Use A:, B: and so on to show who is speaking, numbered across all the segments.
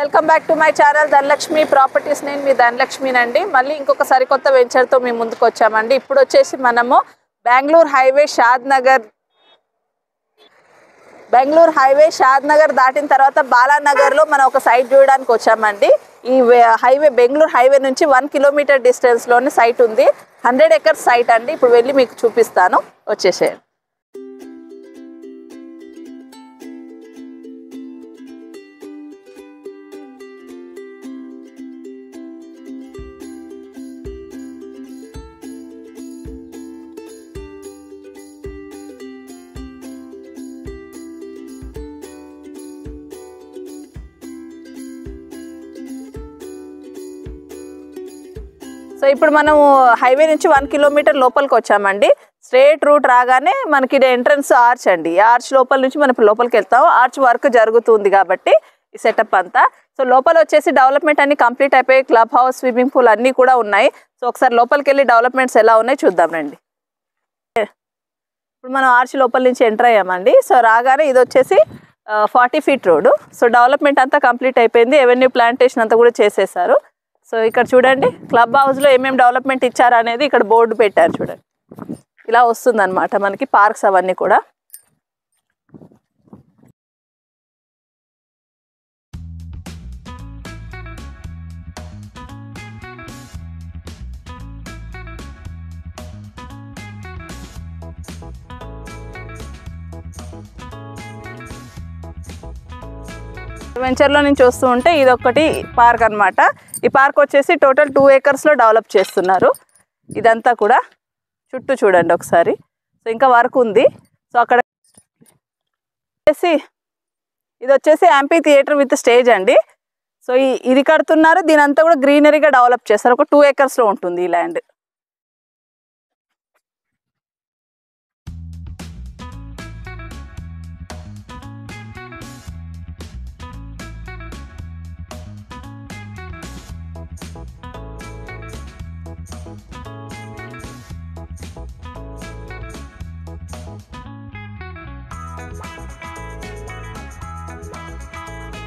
A: Welcome back to my channel Dhanalakshmi properties. నేను మీ ధనలక్ష్మినండి. మళ్ళీ ఇంకొక సరికొత్త వెంచర్తో మేము ముందుకు వచ్చామండి. ఇప్పుడు వచ్చేసి మనము బెంగళూరు హైవే షాద్ నగర్ బెంగళూరు హైవే షాద్ నగర్ దాటిన తర్వాత బాలానగర్లో మనం ఒక సైట్ చూడడానికి వచ్చామండి. ఈ హైవే బెంగళూరు హైవే నుంచి వన్ కిలోమీటర్ డిస్టెన్స్లోనే సైట్ ఉంది. హండ్రెడ్ ఎకర్స్ సైట్ అండి. ఇప్పుడు వెళ్ళి మీకు చూపిస్తాను. వచ్చేసేయండి. సో ఇప్పుడు మనం హైవే నుంచి వన్ కిలోమీటర్ లోపలికి వచ్చామండి. స్ట్రేట్ రూట్ రాగానే మనకి ఇది ఎంట్రన్స్ ఆర్చ్ అండి. ఈ ఆర్చ్ లోపల నుంచి మనం లోపలికి వెళ్తాం ఆర్చ్ వర్క్ జరుగుతుంది కాబట్టి ఈ సెటప్ అంతా. సో లోపల వచ్చేసి డెవలప్మెంట్ అన్ని కంప్లీట్ అయిపోయి క్లబ్ హౌస్ స్విమ్మింగ్ పూల్ అన్నీ కూడా ఉన్నాయి. సో ఒకసారి లోపలికి వెళ్ళి డెవలప్మెంట్స్ ఎలా ఉన్నాయి చూద్దాం రండి. ఇప్పుడు మనం ఆర్చ్ లోపల నుంచి ఎంటర్ అయ్యామండి. సో రాగానే ఇది వచ్చేసి forty feet road so development అంతా కంప్లీట్ అయిపోయింది. ఎవెన్యూ ప్లాంటేషన్ అంతా కూడా చేసేసారు. సో ఇక్కడ చూడండి క్లబ్ హౌస్లో ఏమేమి డెవలప్మెంట్ ఇచ్చారు అనేది ఇక్కడ బోర్డు పెట్టారు చూడండి. ఇలా వస్తుందన్నమాట మనకి పార్క్స్ అవన్నీ కూడా. వెంచర్లో నుంచి వస్తూ ఉంటే ఇది ఒకటి పార్క్ అన్నమాట. ఈ పార్క్ వచ్చేసి టోటల్ టూ ఏకర్స్లో డెవలప్ చేస్తున్నారు. ఇదంతా కూడా చుట్టూ చూడండి ఒకసారి. సో ఇంకా వర్క్ ఉంది. సో అక్కడ వచ్చేసి ఇది వచ్చేసి యాంపీ థియేటర్ విత్ స్టేజ్ అండి. సో ఈ ఇది కడుతున్నారు. దీని అంతా కూడా గ్రీనరీగా డెవలప్ చేస్తారు. ఒక టూ ఏకర్స్లో ఉంటుంది ఈ ల్యాండ్.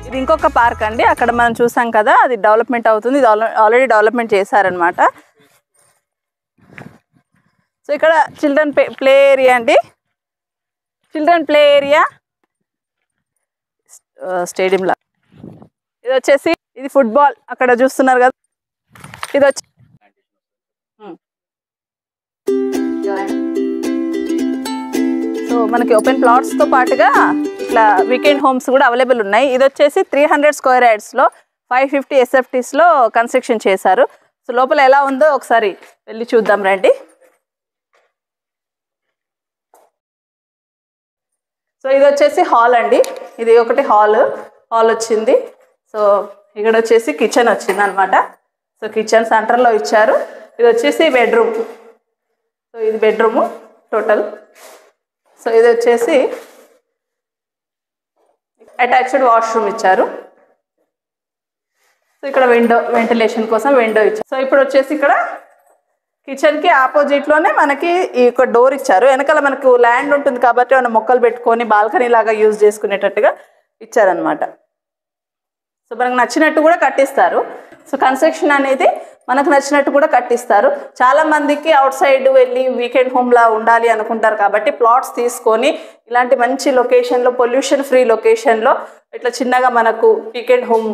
A: ఇది ఇంకొక పార్క్ అండి. అక్కడ మనం చూసాం కదా అది డెవలప్మెంట్ అవుతుంది. ఇది ఆల్రెడీ డెవలప్మెంట్ చేశారనమాట సో ఇక్కడ చిల్డ్రన్ ప్లే ఏరియా అండి. Children play area. స్టేడియం లా ఇది వచ్చేసి ఇది ఫుట్బాల్. అక్కడ చూస్తున్నారు కదా. ఇది వచ్చి సో మనకి ఓపెన్ ప్లాట్స్తో పాటుగా ఇట్లా వీకెండ్ హోమ్స్ కూడా అవైలబుల్ ఉన్నాయి. ఇది వచ్చేసి త్రీ హండ్రెడ్ స్క్వేర్ యార్డ్స్లో ఫైవ్ ఫిఫ్టీ ఎస్ఎఫ్టీస్లో కన్స్ట్రక్షన్ చేశారు. సో లోపల ఎలా ఉందో ఒకసారి వెళ్ళి చూద్దాం రండి. సో ఇది వచ్చేసి హాల్ అండి. ఇది ఒకటి హాల్ హాల్ వచ్చింది. సో ఇక్కడ వచ్చేసి కిచెన్ వచ్చింది అనమాట సో కిచెన్ సెంటర్లో ఇచ్చారు. ఇది వచ్చేసి బెడ్రూమ్ సో ఇది బెడ్రూము టోటల్ సో ఇది వచ్చేసి అటాచ్డ్ వాష్రూమ్ ఇచ్చారు. సో ఇక్కడ విండో వెంటిలేషన్ కోసం విండో ఇచ్చారు. సో ఇప్పుడు వచ్చేసి ఇక్కడ కిచెన్కి ఆపోజిట్లోనే మనకి ఈ ఒక డోర్ ఇచ్చారు. వెనకాల మనకు ల్యాండ్ ఉంటుంది కాబట్టి మనం మొక్కలు పెట్టుకొని బాల్కనీ లాగా యూజ్ చేసుకునేటట్టుగా ఇచ్చారనమాట సో మనకు నచ్చినట్టు కూడా కట్టిస్తారు. సో కన్స్ట్రక్షన్ అనేది మనకు నచ్చినట్టు కూడా కట్టిస్తారు. చాలా మందికి అవుట్ సైడ్ వెళ్ళి వీకెండ్ హోమ్లా ఉండాలి అనుకుంటారు కాబట్టి ప్లాట్స్ తీసుకొని ఇలాంటి మంచి లొకేషన్లో పొల్యూషన్ ఫ్రీ లొకేషన్లో ఇట్లా చిన్నగా మనకు వీకెండ్ హోమ్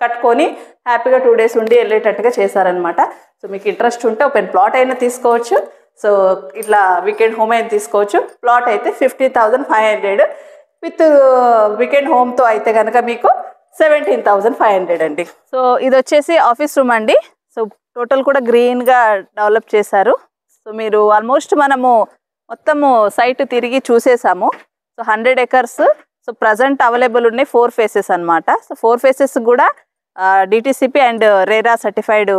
A: కట్టుకొని హ్యాపీగా టూ డేస్ ఉండి వెళ్ళేటట్టుగా చేశారనమాట సో మీకు ఇంట్రెస్ట్ ఉంటే ఓపెన్ ప్లాట్ అయినా తీసుకోవచ్చు. సో ఇట్లా వీకెండ్ హోమ్ అయినా తీసుకోవచ్చు. ప్లాట్ అయితే fifty thousand five hundred. With weekend హోమ్తో అయితే కనుక మీకు సెవెంటీన్ థౌజండ్ ఫైవ్ హండ్రెడ్ అండి. సో ఇది వచ్చేసి ఆఫీస్ రూమ్ అండి. సో టోటల్ కూడా గ్రీన్గా డెవలప్ చేశారు. సో మీరు ఆల్మోస్ట్ మనము మొత్తము సైట్ తిరిగి చూసేసాము. So hundred acres so present available ఉన్నాయి ఫోర్ ఫేసెస్ అన్నమాట. సో ఫోర్ ఫేసెస్ కూడా డిటీసీపీ అండ్ రేరా సర్టిఫైడ్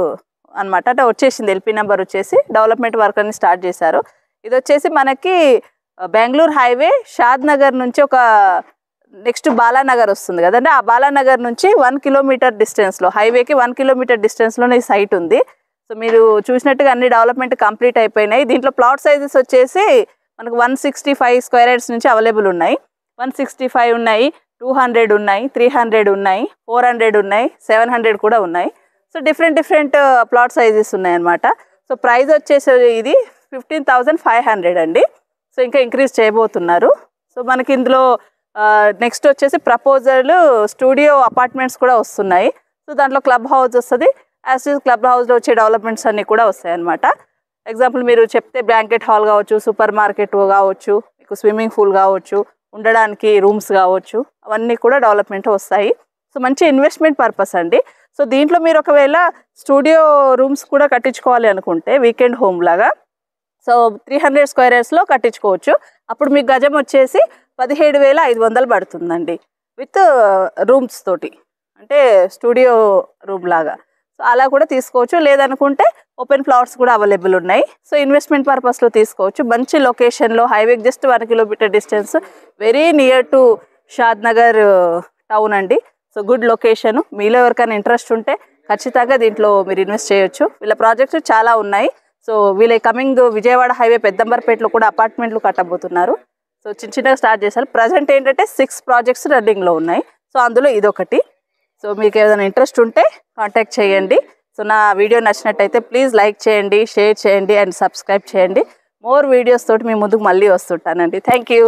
A: అనమాట అంటే వచ్చేసింది ఎల్పీ నెంబర్ వచ్చేసి డెవలప్మెంట్ వర్క్ అని స్టార్ట్ చేశారు. ఇది వచ్చేసి మనకి బెంగళూరు హైవే షాద్ నగర్ నుంచి ఒక నెక్స్ట్ బాలానగర్ వస్తుంది కదండి ఆ బాలానగర్ నుంచి వన్ కిలోమీటర్ డిస్టెన్స్లో హైవేకి వన్ కిలోమీటర్ డిస్టెన్స్లోనే ఈ సైట్ ఉంది. సో మీరు చూసినట్టుగా అన్ని డెవలప్మెంట్ కంప్లీట్ అయిపోయినాయి. దీంట్లో ప్లాట్ సైజెస్ వచ్చేసి మనకు one sixty five square yards నుంచి అవైలబుల్ ఉన్నాయి. వన్ సిక్స్టీ ఫైవ్ ఉన్నాయి టూ హండ్రెడ్ ఉన్నాయి త్రీ హండ్రెడ్ ఉన్నాయి ఫోర్ హండ్రెడ్ ఉన్నాయి సెవెన్ హండ్రెడ్ కూడా ఉన్నాయి. So different different plot sizes ఉన్నాయి అనమాట సో ప్రైస్ వచ్చేసి ఇది ఫిఫ్టీన్ థౌజండ్ ఫైవ్ హండ్రెడ్ అండి. సో ఇంకా ఇంక్రీజ్ చేయబోతున్నారు. సో మనకి ఇందులో నెక్స్ట్ వచ్చేసి ప్రపోజల్ స్టూడియో అపార్ట్మెంట్స్ కూడా వస్తున్నాయి. సో దాంట్లో క్లబ్ హౌస్ వస్తుంది. యాజ్ క్లబ్ హౌస్లో వచ్చే డెవలప్మెంట్స్ అన్నీ కూడా వస్తాయి అనమాట ఎగ్జాంపుల్ మీరు చెప్తే బ్లాంకెట్ హాల్ కావచ్చు సూపర్ మార్కెట్ కావచ్చు మీకు స్విమ్మింగ్ పూల్ కావచ్చు ఉండడానికి రూమ్స్ కావచ్చు అవన్నీ కూడా డెవలప్మెంట్ వస్తాయి. సో మంచి ఇన్వెస్ట్మెంట్ పర్పస్ అండి. సో దీంట్లో మీరు ఒకవేళ స్టూడియో రూమ్స్ కూడా కట్టించుకోవాలి అనుకుంటే వీకెండ్ హోమ్ లాగా సో త్రీ హండ్రెడ్ స్క్వేర్ ఇయర్స్లో కట్టించుకోవచ్చు. అప్పుడు మీకు గజం వచ్చేసి పదిహేడు వేల ఐదు వందలు పడుతుందండి. విత్ రూమ్స్ తోటి. అంటే స్టూడియో రూమ్ లాగా. సో అలా కూడా తీసుకోవచ్చు. లేదనుకుంటే ఓపెన్ ఫ్లవర్స్ కూడా అవైలబుల్ ఉన్నాయి. సో ఇన్వెస్ట్మెంట్ పర్పస్లో తీసుకోవచ్చు. మంచి లొకేషన్లో highway just one kilometre distance. Very near to Shadnagar town అండి. So good location. మీలో ఎవరికైనా ఇంట్రెస్ట్ ఉంటే ఖచ్చితంగా దీంట్లో మీరు ఇన్వెస్ట్ చేయొచ్చు. వీళ్ళ ప్రాజెక్ట్స్ చాలా ఉన్నాయి. సో వీళ్ళ కమింగ్ విజయవాడ హైవే పెద్దంబర్పేటలో కూడా అపార్ట్మెంట్లు కట్టబోతున్నారు. సో చిన్న చిన్నగా స్టార్ట్ చేశారు. ప్రజెంట్ ఏంటంటే సిక్స్ ప్రాజెక్ట్స్ రన్నింగ్లో ఉన్నాయి. సో అందులో ఇదొకటి. సో మీకు ఏదైనా ఇంట్రెస్ట్ ఉంటే కాంటాక్ట్ చేయండి. సో నా వీడియో నచ్చినట్టయితే ప్లీజ్ లైక్ చేయండి షేర్ చేయండి అండ్ సబ్స్క్రైబ్ చేయండి. మోర్ వీడియోస్ తోటి మీ ముందుకు మళ్ళీ వస్తుంటానండి. Thank you